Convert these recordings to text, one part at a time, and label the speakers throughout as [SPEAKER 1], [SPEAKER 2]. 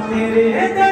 [SPEAKER 1] तेरे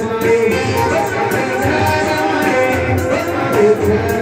[SPEAKER 1] Amen.